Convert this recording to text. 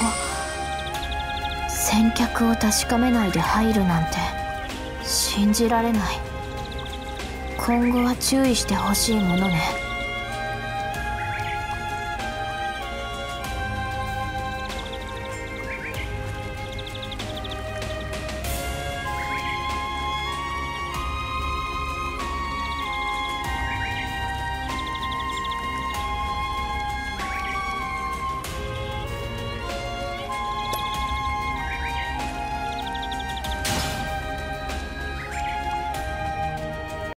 あ先客を確かめないで入るなんて信じられない今後は注意してほしいものね